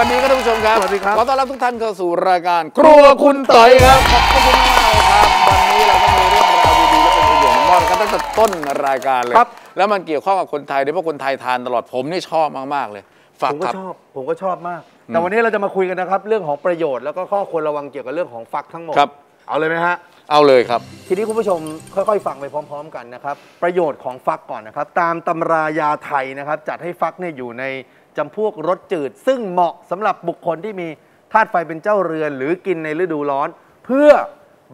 สวัสดีครับท่านผู้ชมครับ สวัสดีครับ ขอต้อนรับทุกท่านเข้าสู่รายการ ครัวคุณต่อยครับขอบคุณมากเลยครับ วันนี้เราก็มีเรื่องราวดีๆและเป็นประโยชน์มากๆกันตั้งแต่ต้นรายการเลย ครับ แล้วมันเกี่ยวข้องกับคนไทยด้วยเพราะคนไทยทานตลอดผมนี่ชอบมากๆเลย ฝากผมก็ครับ ชอบ ผมก็ชอบมาก แต่วันนี้เราจะมาคุยกันนะครับ เรื่องของประโยชน์แล้วก็ข้อควรระวังเกี่ยวกับเรื่องของฟักทั้งหมดครับ เอาเลยไหมฮะ เอาเลยครับ ทีนี้คุณผู้ชมค่อยๆ ฟังไปพร้อม ๆ กันนะครับ ประโยชน์ของฟักก่อนนะครับ ตามตำรายาไทยนะครับ จัดให้ฟักเนี่ยอยู่ใน จำพวกรสจืด ซึ่งเหมาะสำหรับบุคคลที่มีธาตุไฟเป็นเจ้าเรือน หรือกินในฤดูร้อน เพื่อ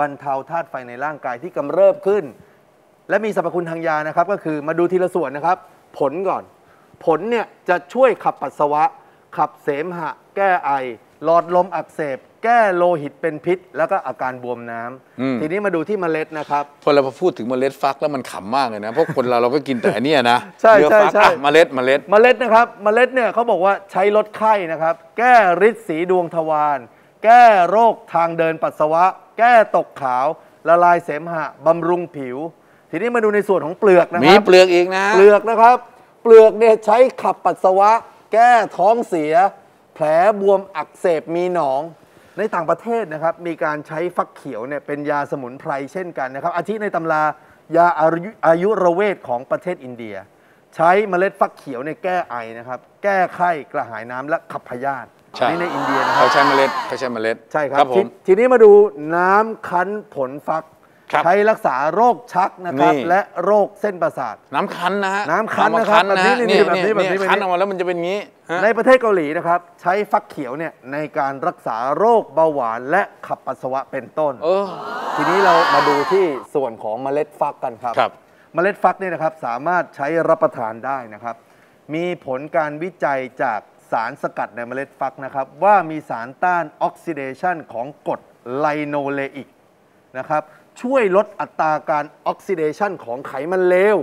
บรรเทาธาตุไฟในร่างกายที่กำเริบขึ้น และมีสรรพคุณทางยานะครับ ก็คือมาดูทีละส่วนนะครับ ผลก่อน ผลเนี่ยจะช่วยขับปัสสาวะ ขับเสมหะ แก้ไอ หลอดลมอักเสบ แก้โลหิตเป็นพิษ แล้วก็อาการบวมน้ำอืม ทีนี้มาดูที่เมล็ดนะครับ พอเราพูดถึงเมล็ดฟักแล้วมันขำมากเลยนะ เพราะคนเราเราก็กินแต่อันเนี้ยนะใช่เนื้อใช่ฟักใช่ อะเมล็ดเมล็ด เมล็ดนะครับเมล็ดเนี่ยเขาบอกว่าใช้ลดไข้นะครับ แก้ฤทธิ์สีดวงทวารแก้โรคทางเดินปัสสาวะ แก้ตกขาว ละลายเสมหะบำรุงผิว ทีนี้มาดูในส่วนของเปลือกนะคมีรับ เปลือกอีกนะ เปลือกนะครับ เปลือกเนี่ยใช้ขับปัสสาวะ แก้ท้องเสีย แผลบวมอักเสบมีหนอง ในต่างประเทศนะครับมีการใช้ฟักเขียวเนี่ยเป็นยาสมุนไพรเช่นกันนะครับ อาทิในตำรายาอายุอายุรเวทของประเทศอินเดีย ใช้เมล็ดฟักเขียวเนี่ยแก้ไอนะครับ แก้ไข้กระหายน้ำและขับพยาธิใช่ อันนี่ในอินเดียนะครัเขาบใช้เมล็ดเขาใช้เมล็ดใช่ครับครับผทมทีนี้มาดูน้ำคั้นผลฟักครับ ใช้รักษาโรคชักนะครับนี่และโรคเส้นประสาท น้ำคั้นนะฮะน้ำคั้นเอามานะครับนะฮะแบบนี้เนี่ยแบบนี้เนี่ยแบบนี้เนี่ยแบบนี้คั้นออกมาแล้วมันจะเป็นงี้ฮะในประเทศเกาหลีนะครับ ใช้ฟักเขียวเนี่ยในการรักษาโรคเบาหวานและขับปัสสาวะเป็นต้นเออทีนี้เรามาดูที่ส่วนของเมล็ดฟักกันครับครับเมล็ดฟักเนี่ยนะครับสามารถใช้รับประทานได้นะครับ มีผลการวิจัยจากสารสกัดในเมล็ดฟักนะครับว่ามีสารต้านออกซิเดชันของกรดไลโนเลอิกนะครับ ช่วยลดอัตราการออกซิเดชันของไขมันเลว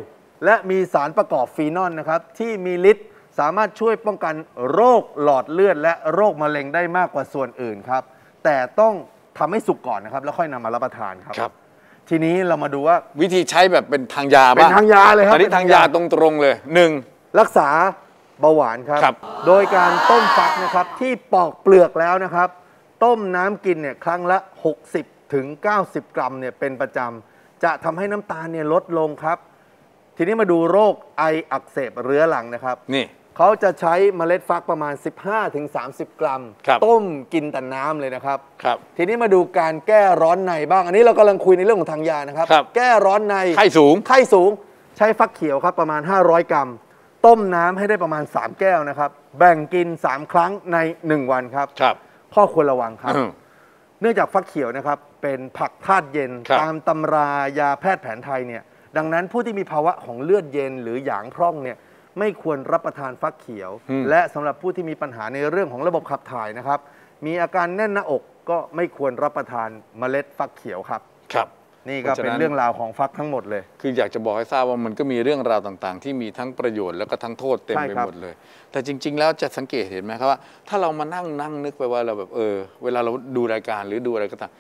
และมีสารประกอบฟีนอลนะครับที่มีฤทธิ์สามารถช่วยป้องกันโรคหลอดเลือด และโรคมะเร็งได้มากกว่าส่วนอื่นครับ แต่ต้องทำให้สุกก่อนนะครับ แล้วค่อยนำมารับประทานครับ ครับ ทีนี้เรามาดูว่า วิธีใช้แบบเป็นทางยาเป็นบ้างทางยาเลยครับตอนนี้เป็นทางยาตรงๆเลยหนึ่ง รักษาเบาหวานครับ ครับ โดยการต้มฟักนะครับที่ปอกเปลือกแล้วนะครับ ต้มน้ำกินเนี่ยครั้งละ 60 ถึง 90 กรัมเนี่ยเป็นประจำ จะทำให้น้ำตาลเนี่ยลดลงครับ ทีนี้มาดูโรคไออักเสบเรื้อรังนะครับ นี่ เขาจะใช้เมล็ดฟักประมาณ 15ถึง30 กรัม ครับ ต้มกินแต่น้ำเลยนะครับ ครับ ทีนี้มาดูการแก้ร้อนในบ้าง อันนี้เรากำลังคุยในเรื่องของทางยานะครับ ครับ แก้ร้อนใน ไข้สูง ไข้สูงใช้ฟักเขียวครับประมาณ 500 กรัม ต้มน้ำให้ได้ประมาณ 3 แก้วนะครับ แบ่งกิน 3 ครั้งใน 1 วันครับ ครับ ข้อควรระวังครับ อืม เนื่องจากฟักเขียวนะครับเป็นผักธาตุเย็นครับตามตำรายาแพทย์แผนไทยเนี่ยดังนั้นผู้ที่มีภาวะของเลือดเย็นหรือหยางพร่องเนี่ยไม่ควรรับประทานฟักเขียว และสำหรับผู้ที่มีปัญหาในเรื่องของระบบขับถ่ายนะครับ มีอาการแน่นหน้าอกก็ไม่ควรรับประทานเมล็ดฟักเขียวครับครับ นี่ก็เพราะฉะนั้นเป็นเรื่องราวของฟักทั้งหมดเลย คืออยากจะบอกให้ทราบว่ามันก็มีเรื่องราวต่างๆ ที่มีทั้งประโยชน์แล้วก็ทั้งโทษเต็มใช่ไปครับหมดเลย แต่จริง ๆ แล้วจะสังเกตเห็นไหมครับว่า ถ้าเรามานั่งนั่งนึกไปว่าเราแบบเออ เวลาเราดูรายการหรือดูอะไรก็ตาม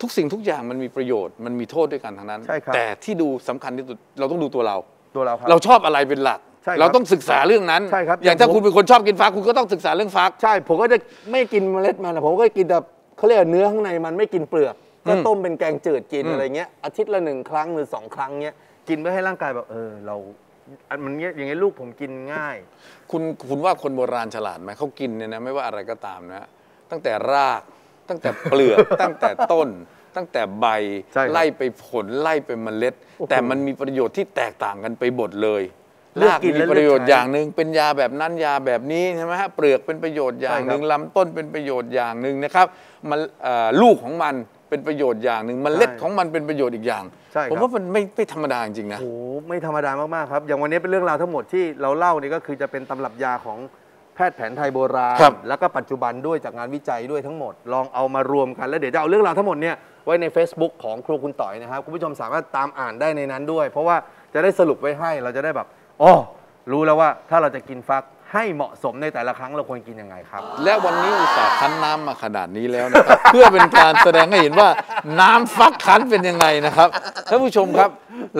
ทุกสิ่งทุกอย่างมันมีประโยชน์มันมีโทษด้วยกันทั้งนั้นใช่ครับแต่ที่ดูสำคัญที่สุดเราต้องดูตัวเราตัวเราครับเราชอบอะไรเป็นหลักใช่ครับเราต้องศึกษาเรื่องนั้นใช่ครับอย่างถ้าอย่างผมคุณเป็นคนชอบกินฟักคุณก็ต้องศึกษาเรื่องฟัก ใช่ผมก็จะไม่กินเมล็ดมันนะผมก็กินแต่เขาเรียกว่าเนื้อข้างในมันไม่กินเปลือก ก็ต้มเป็นแกงจืดกินอืมอะไรเงี้ยอาทิตย์ละหนึ่งครั้งหรือสองครั้งเงี้ยกินเพื่อให้ร่างกายแบบเออเราอันมันเงี้ยอย่างเงี้ยลูกผมกินง่าย คุณคุณว่าคนโบราณฉลาดไหมเขากินเนี่ยนะไม่ว่าอะไรก็ตามนะ ตั้งแต่รากตั้งแต่เปลือก ตั้งแต่ต้น ตั้งแต่ใบใช่ครับ ไล่ไปผลไล่ไปเมล็ดโอ้โหแต่มันมีประโยชน์ที่แตกต่างกันไปหมดเลยเลือกรากกินมีและประโยชน์เลือกใช้อย่างหนึ่งเป็นยาแบบนั้นยาแบบนี้ใช่ไหมฮะเปลือกเป็นประโยชน์อย่างหนึ่งใช่ครับลำต้นเป็นประโยชน์อย่างหนึ่งนะครับมันเอ่อลูกของมัน เป็นประโยชน์อย่างหนึ่งเมล็ดใช่ของมันเป็นประโยชน์อีกอย่างใช่ครับผมว่ามันไม่ไม่ธรรมดาจริงๆนะโอ้โหไม่ธรรมดามากๆครับ อย่างวันนี้เป็นเรื่องราวทั้งหมดที่เราเล่านี่ก็คือจะเป็นตำรับยาของแพทย์แผนไทยโบราณครับแล้วก็ปัจจุบันด้วยจากงานวิจัยด้วยทั้งหมด ลองเอามารวมกัน แล้วเดี๋ยวจะเอาเรื่องราวทั้งหมดเนี่ยไว้ใน Facebook ของครูคุณต่อยนะครับ คุณผู้ชมสามารถตามอ่านได้ในนั้นด้วย เพราะว่าจะได้สรุปไว้ให้เราจะได้แบบอ๋อรู้แล้วว่าถ้าเราจะกินฟัก ให้เหมาะสมในแต่ละครั้งเราควรกินยังไงครับ และวันนี้อุตส่าห์คั้นน้ำมาขนาดนี้แล้วนะครับ เพื่อเป็นการแสดงให้เห็นว่าน้ำฟักคั้นเป็นยังไงนะครับท่านผู้ชมครับ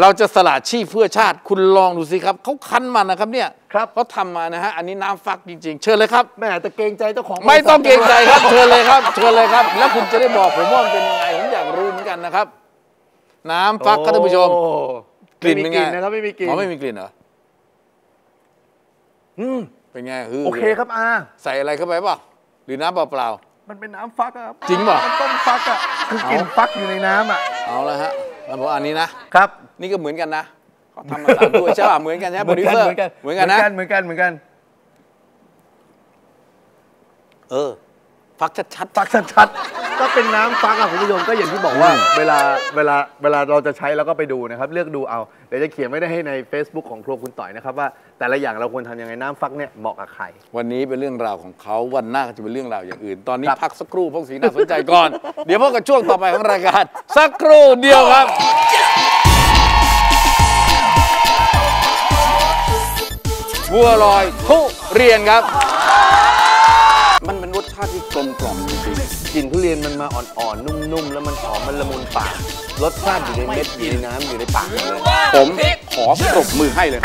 เราจะสละชีพเพื่อชาติคุณลองดูสิครับเขาคั้นมานะครับเนี่ยครับเขาทำมานะฮะอันนี้น้ำฟักจริง ๆ เชิญเลยครับแม่แต่เกรงใจเจ้าของไม่ต้องบเกริรงษัทใจครับเชิญเลยครับ เชิญเลยครับ แล้วคุณจะได้บอกผมว่ามันเป็นยังไงผมอยากรู้เหมือนกันนะครับ น้ำฟักครับท่านผู้ชมโอ้กลิ่นเป็นไงไม่มีกลิ่นนะครับไม่มีกลิ่นอ๋อไม่มีกลิ่นเหรออืม เป็นไงฮือโอเคครับอาใส่อะไรเข้าไปเปล่าหรือน้ำเปล่ามันเป็นน้ำฟักอะครับจริงเปล่ามันต้มฟักอะคือกลิ่นเอาฟักอยู่ในน้ำอะๆเอาละฮะแล้วผมอันนี้นะครับ นี่ก็เหมือนกันนะเขาทำมาสามถ้วยใช่ป่ะเหมือนกันใช่ไหมโปรดิวเซอร์เหมือนกันเหมือนกันนะเหมือนกันเหมือนกันเออฟักชัดฟักชัดๆ ก็เป็นน้ำฟักอะคุณผู้ชมก็อย่างที่บอกว่าอืมเวลาเวลาเวลาเราจะใช้เราก็ไปดูนะครับ เลือกดูเอาเดี๋ยวจะเขียนไม่ได้ให้ใน Facebook ของครัวคุณต่อยนะครับว่าแต่ละอย่างเราควรทำยังไงน้ำฟักเนี่ยเหมาะกับใครๆวันนี้เป็นเรื่องราวของเขาวันหน้าก็จะเป็นเรื่องราวอย่างอื่น ตอนนี้ครับพักสักครู่พวกสีน่าสนใจก่อน เดี๋ยวพบกับช่วงต่อไปของรายการสักครู่เดียวครับบัวลอยทุเรียนครับ ยนมันมาอ่อนๆ นุ่มๆ แล้วมันหอมมันละมุนปากรสชาติอยู่ในเม็ดอยู่ในน้ำอยู่ในปากหมดเลยๆผมขอปรบมือให้เลย